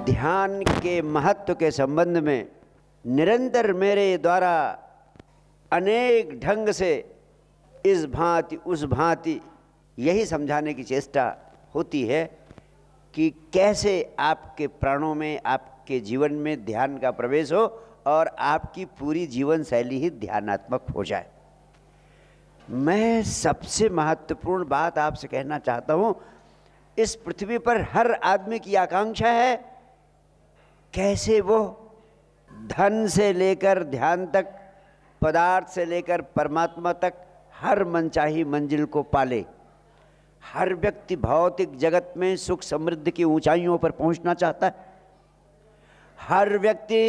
ध्यान के महत्व के संबंध में निरंतर मेरे द्वारा अनेक ढंग से इस भांति, उस भांति यही समझाने की चेष्टा होती है कि कैसे आपके प्राणों में, आपके जीवन में ध्यान का प्रवेश हो और आपकी पूरी जीवन शैली ही ध्यानात्मक हो जाए। मैं सबसे महत्वपूर्ण बात आपसे कहना चाहता हूँ, इस पृथ्वी पर हर आदमी की आकांक्षा है कैसे वो धन से लेकर ध्यान तक, पदार्थ से लेकर परमात्मा तक हर मनचाही मंजिल को पाले। हर व्यक्ति भौतिक जगत में सुख समृद्धि की ऊंचाइयों पर पहुँचना चाहता है। हर व्यक्ति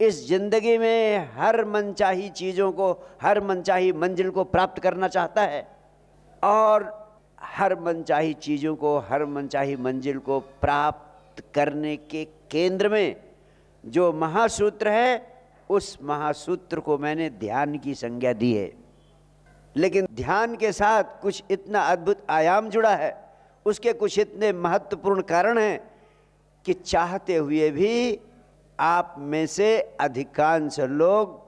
इस ज़िंदगी में हर मनचाही चीज़ों को, हर मनचाही मंजिल को प्राप्त करना चाहता है और हर मनचाही चीज़ों को, हर मनचाही मंजिल को प्राप्त करने के केंद्र में जो महासूत्र है, उस महासूत्र को मैंने ध्यान की संज्ञा दी है। लेकिन ध्यान के साथ कुछ इतना अद्भुत आयाम जुड़ा है, उसके कुछ इतने महत्वपूर्ण कारण हैं कि चाहते हुए भी आप में से अधिकांश लोग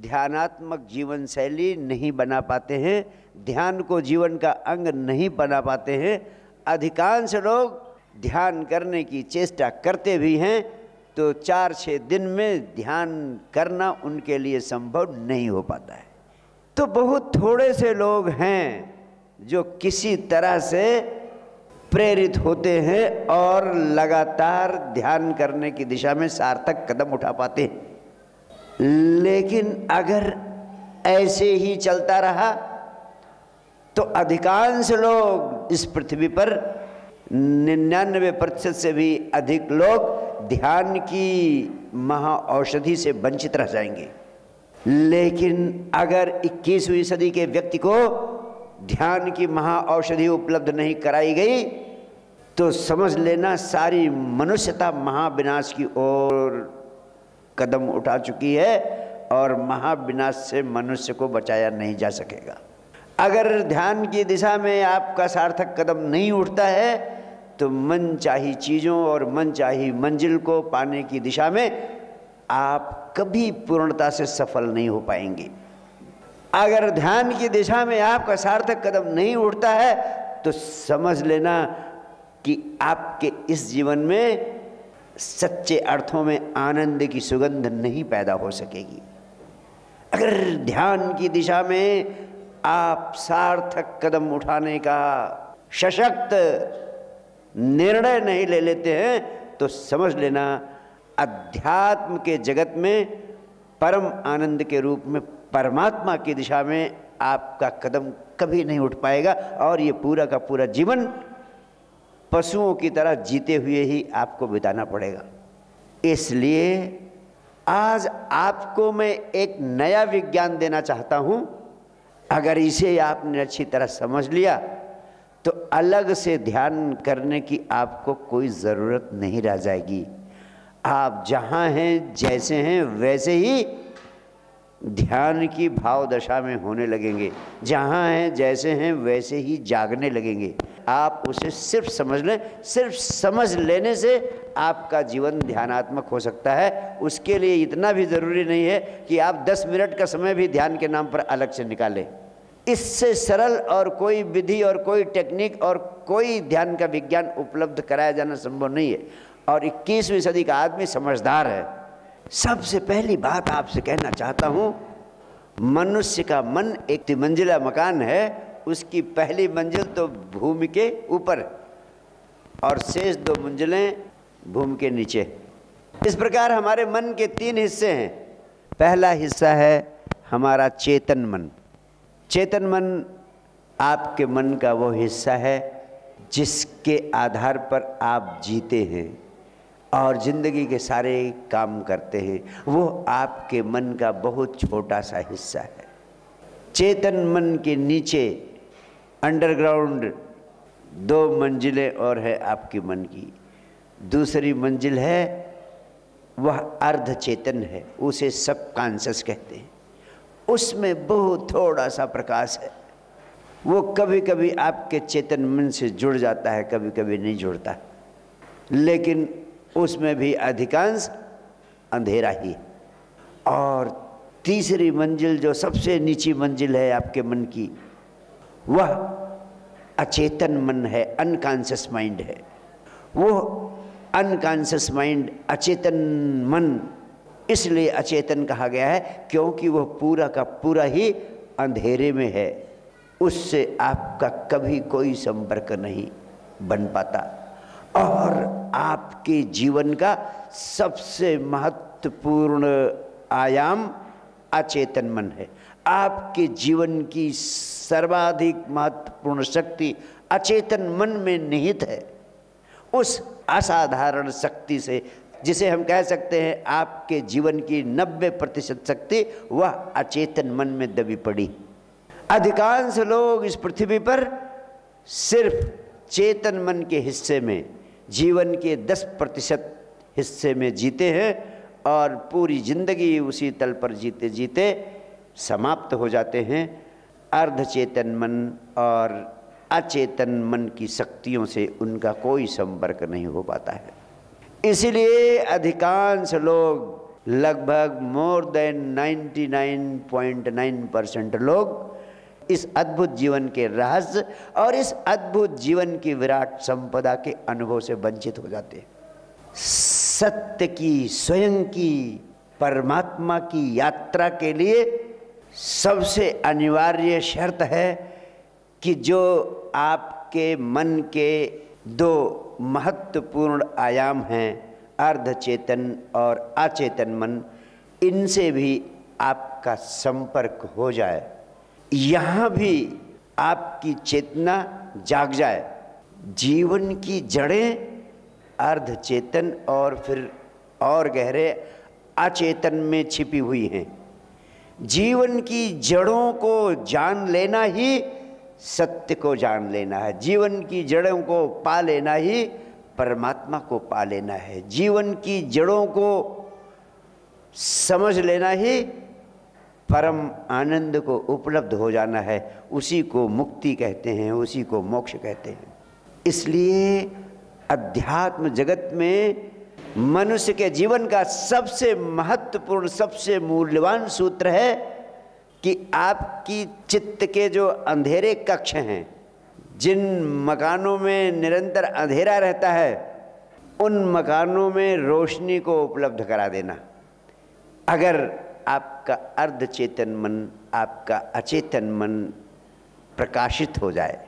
ध्यानात्मक जीवन शैली नहीं बना पाते हैं, ध्यान को जीवन का अंग नहीं बना पाते हैं। अधिकांश लोग ध्यान करने की चेष्टा करते भी हैं तो चार छः दिन में ध्यान करना उनके लिए संभव नहीं हो पाता है। तो बहुत थोड़े से लोग हैं जो किसी तरह से प्रेरित होते हैं और लगातार ध्यान करने की दिशा में सार्थक कदम उठा पाते हैं। लेकिन अगर ऐसे ही चलता रहा तो अधिकांश लोग इस पृथ्वी पर निन्यानवे प्रतिशत से भी अधिक लोग ध्यान की महा औषधि से वंचित रह जाएँगे। लेकिन अगर 21वीं सदी के व्यक्ति को ध्यान की महा औषधि उपलब्ध नहीं कराई गई तो समझ लेना सारी मनुष्यता महाविनाश की ओर कदम उठा चुकी है और महाविनाश से मनुष्य को बचाया नहीं जा सकेगा। अगर ध्यान की दिशा में आपका सार्थक कदम नहीं उठता है तो मन चाही चीज़ों और मन चाही मंजिल को पाने की दिशा में आप कभी पूर्णता से सफल नहीं हो पाएँगे। अगर ध्यान की दिशा में आपका सार्थक कदम नहीं उठता है तो समझ लेना कि आपके इस जीवन में सच्चे अर्थों में आनंद की सुगंध नहीं पैदा हो सकेगी। अगर ध्यान की दिशा में आप सार्थक कदम उठाने का सशक्त निर्णय नहीं ले लेते हैं तो समझ लेना अध्यात्म के जगत में परम आनंद के रूप में परमात्मा की दिशा में आपका कदम कभी नहीं उठ पाएगा और ये पूरा का पूरा जीवन पशुओं की तरह जीते हुए ही आपको बिताना पड़ेगा। इसलिए आज आपको मैं एक नया विज्ञान देना चाहता हूँ। अगर इसे आपने अच्छी तरह समझ लिया तो अलग से ध्यान करने की आपको कोई ज़रूरत नहीं रह जाएगी। आप जहाँ हैं, जैसे हैं, वैसे ही ध्यान की भाव दशा में होने लगेंगे। जहाँ हैं, जैसे हैं, वैसे ही जागने लगेंगे। आप उसे सिर्फ़ समझ लें, सिर्फ़ समझ लेने से आपका जीवन ध्यानात्मक हो सकता है। उसके लिए इतना भी ज़रूरी नहीं है कि आप 10 मिनट का समय भी ध्यान के नाम पर अलग से निकालें। इससे सरल और कोई विधि और कोई टेक्निक और कोई ध्यान का विज्ञान उपलब्ध कराया जाना संभव नहीं है। और 21वीं सदी का आदमी समझदार है। सबसे पहली बात आपसे कहना चाहता हूँ, मनुष्य का मन एक तिमंजिला मकान है। उसकी पहली मंजिल तो भूमि के ऊपर और शेष दो मंजिलें भूमि के नीचे इस प्रकार हमारे मन के तीन हिस्से हैं। पहला हिस्सा है हमारा चेतन मन। चेतन मन आपके मन का वो हिस्सा है जिसके आधार पर आप जीते हैं और ज़िंदगी के सारे काम करते हैं। वो आपके मन का बहुत छोटा सा हिस्सा है। चेतन मन के नीचे अंडरग्राउंड दो मंजिलें और है आपके मन की। दूसरी मंजिल है, वह अर्ध चेतन है, उसे सब कॉन्शस कहते हैं। उसमें बहुत थोड़ा सा प्रकाश है। वो कभी कभी आपके चेतन मन से जुड़ जाता है कभी कभी नहीं जुड़ता। लेकिन उसमें भी अधिकांश अंधेरा ही और तीसरी मंजिल, जो सबसे नीची मंजिल है आपके मन की, वह अचेतन मन है अनकॉन्शियस माइंड है। वो अनकॉन्शियस माइंड अचेतन मन इसलिए अचेतन कहा गया है, क्योंकि वह पूरा का पूरा ही अंधेरे में है। उससे आपका कभी कोई संपर्क नहीं बन पाता। और आपके जीवन का सबसे महत्वपूर्ण आयाम अचेतन मन है। आपके जीवन की सर्वाधिक महत्वपूर्ण शक्ति अचेतन मन में निहित है। उस असाधारण शक्ति से जिसे हम कह सकते हैं आपके जीवन की 90 प्रतिशत शक्ति, वह अचेतन मन में दबी पड़ी। अधिकांश लोग इस पृथ्वी पर सिर्फ़ चेतन मन के हिस्से में, जीवन के 10 प्रतिशत हिस्से में जीते हैं और पूरी ज़िंदगी उसी तल पर जीते जीते समाप्त हो जाते हैं। अर्धचेतन मन और अचेतन मन की शक्तियों से उनका कोई संपर्क नहीं हो पाता है। इसलिए अधिकांश लोग, लगभग मोर देन 99.9 परसेंट लोग इस अद्भुत जीवन के रहस्य और इस अद्भुत जीवन की विराट संपदा के अनुभव से वंचित हो जाते हैं। सत्य की, स्वयं की, परमात्मा की यात्रा के लिए सबसे अनिवार्य शर्त है कि जो आपके मन के दो महत्वपूर्ण आयाम हैं अर्ध चेतन और अचेतन मन। इनसे भी आपका संपर्क हो जाए। यहाँ भी आपकी चेतना जाग जाए। जीवन की जड़ें अर्ध चेतन और फिर और गहरे अचेतन में छिपी हुई हैं। जीवन की जड़ों को जान लेना ही सत्य को जान लेना है, जीवन की जड़ों को पा लेना ही परमात्मा को पा लेना है, जीवन की जड़ों को समझ लेना ही परम आनंद को उपलब्ध हो जाना है, उसी को मुक्ति कहते हैं, उसी को मोक्ष कहते हैं। इसलिए अध्यात्म जगत में मनुष्य के जीवन का सबसे महत्वपूर्ण, सबसे मूल्यवान सूत्र है कि आपकी चित्त के जो अंधेरे कक्ष हैं, जिन मकानों में निरंतर अंधेरा रहता है, उन मकानों में रोशनी को उपलब्ध करा देना। अगर आपका अर्ध चेतन मन, आपका अचेतन मन प्रकाशित हो जाए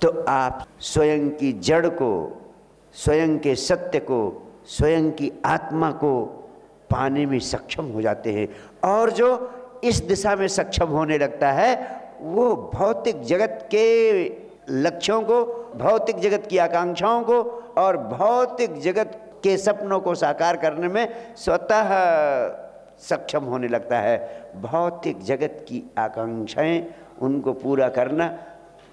तो आप स्वयं की जड़ को, स्वयं के सत्य को, स्वयं की आत्मा को पाने में सक्षम हो जाते हैं। और जो इस दिशा में सक्षम होने लगता है, वो भौतिक जगत के लक्ष्यों को, भौतिक जगत की आकांक्षाओं को और भौतिक जगत के सपनों को साकार करने में स्वतः सक्षम होने लगता है। भौतिक जगत की आकांक्षाएँ उनको पूरा करना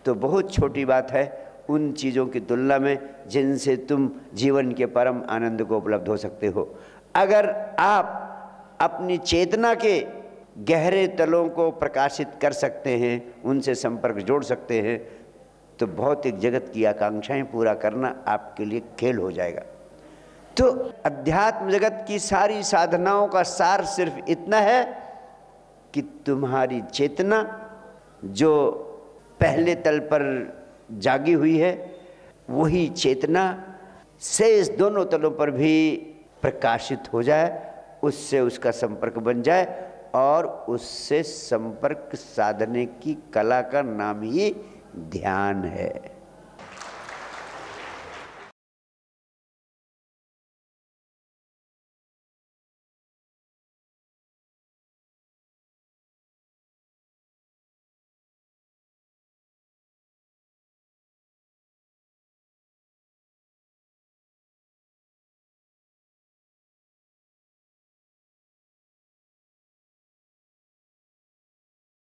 तो बहुत छोटी बात है, उन चीज़ों की तुलना में जिनसे तुम जीवन के परम आनंद को उपलब्ध हो सकते हो। अगर आप अपनी चेतना के गहरे तलों को प्रकाशित कर सकते हैं, उनसे संपर्क जोड़ सकते हैं तो भौतिक जगत की आकांक्षाएँ पूरा करना आपके लिए खेल हो जाएगा। तो अध्यात्म जगत की सारी साधनाओं का सार सिर्फ़ इतना है कि तुम्हारी चेतना जो पहले तल पर जागी हुई है, वही चेतना इस दोनों तलों पर भी प्रकाशित हो जाए, उससे उसका संपर्क बन जाए और उससे संपर्क साधने की कला का नाम ही ध्यान है।